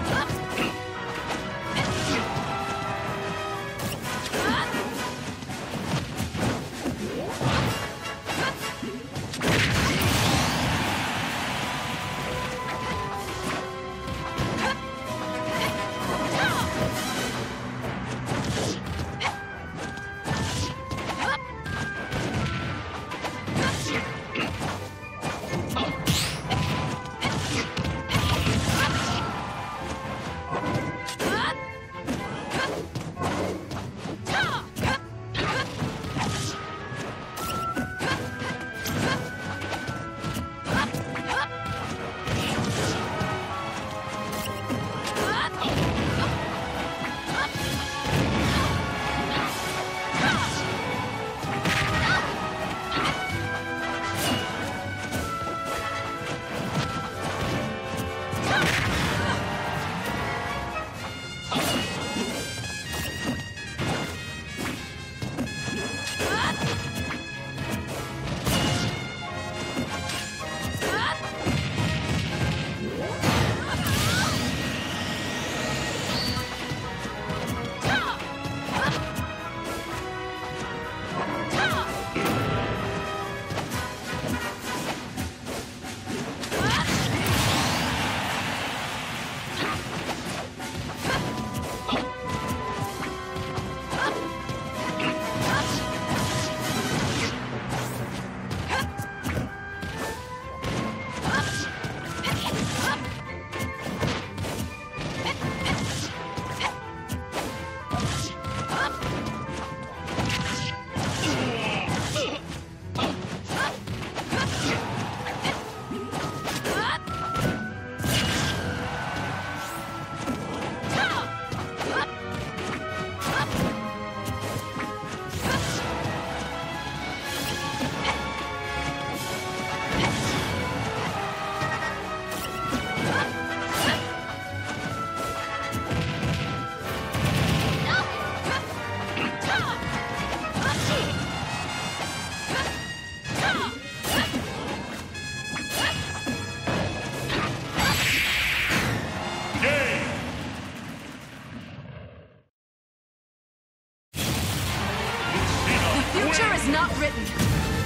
Oh, not written.